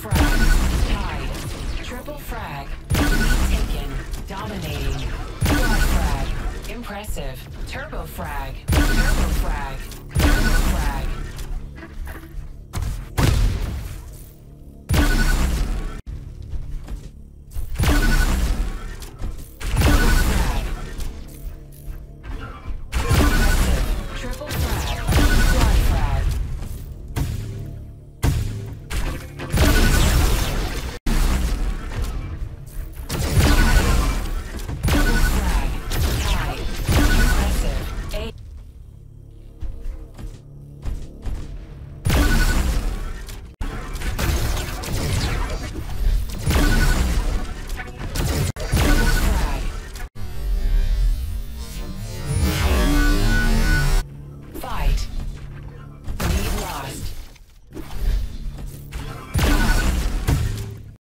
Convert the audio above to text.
frag tied. Triple frag. Taken. Dominating. Double frag. Impressive. Turbo frag. Turbo frag. Triple